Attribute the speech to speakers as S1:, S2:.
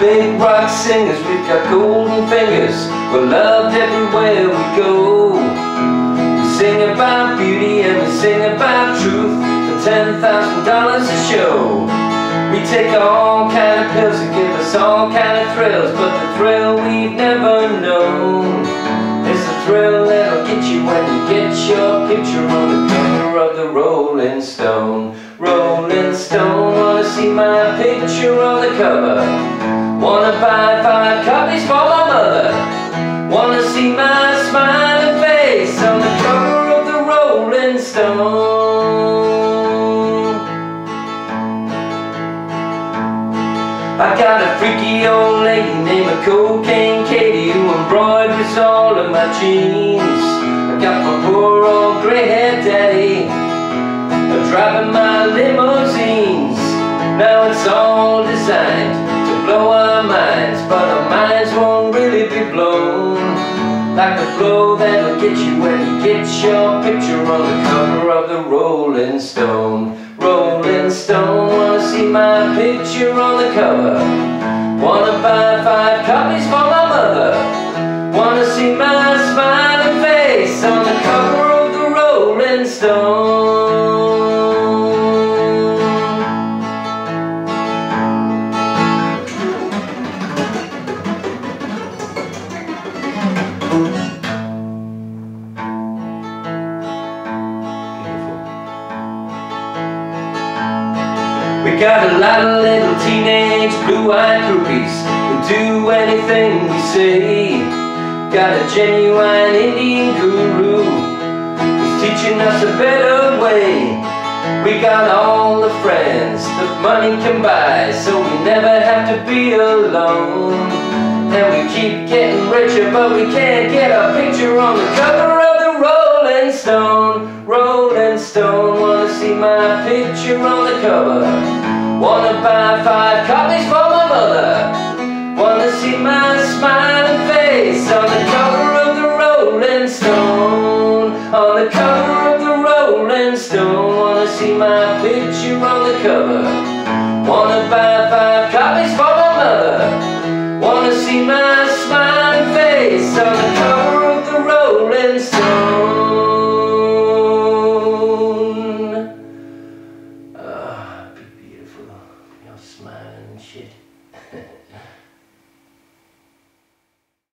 S1: big rock singers, we've got golden fingers. We're loved everywhere we go. We sing about beauty and we sing about truth for ten thousand dollars a show. We take all kind of pills to give us all kind of thrills, but the thrill we've never known is the thrill that'll get you when you get your picture on the cover of the Rolling Stone. Rolling Stone, wanna see my picture on the cover. Wanna buy five copies for my mother. Wanna see my smiling face on the cover of the Rolling Stone. I got a freaky old lady named Cocaine Katie who embroiders all of my jeans. I got my poor old gray-haired daddy driving my limousines. Now it's all designed blow our minds, but our minds won't really be blown. Like the blow that'll get you when you get your picture on the cover of the Rolling Stone. Rolling Stone, wanna see my picture on the cover. Wanna buy five copies for my mother. Wanna see my smiling face on the cover of the Rolling Stone. We got a lot of little teenage blue-eyed groupies who do anything we say. Got a genuine Indian guru who's teaching us a better way. We got all the friends that money can buy, so we never have to be alone. And we keep getting richer, but we can't get a picture on the cover of the Rolling Stone. Rolling Stone, see my picture on the cover. Wanna buy five copies for my mother. Wanna see my smiling face on the cover of the Rolling Stone. On the cover of the Rolling Stone, wanna see my picture on the cover. Wanna buy five copies for my mother. Wanna see my smiling face on the cover of the Rolling Stone. shit.